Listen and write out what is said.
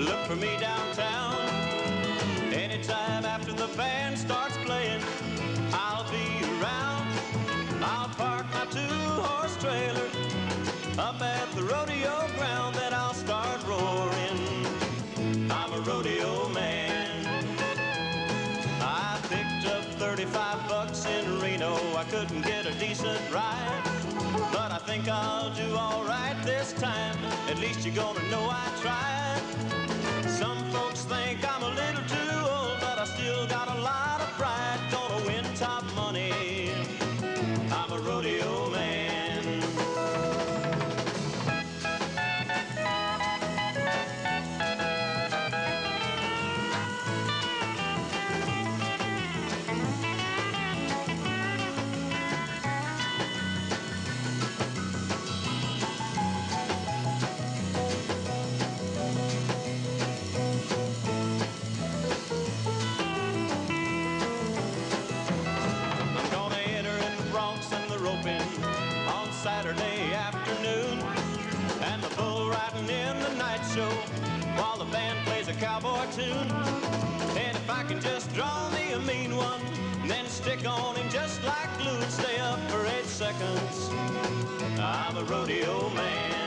Look for me downtown anytime after the band starts playing. In Reno. I couldn't get a decent ride. But I think I'll do alright this time. At least you're gonna know I tried. Some tune. And if I can just draw me a mean one, then stick on him just like glue and stay up for eight seconds. I'm a rodeo man.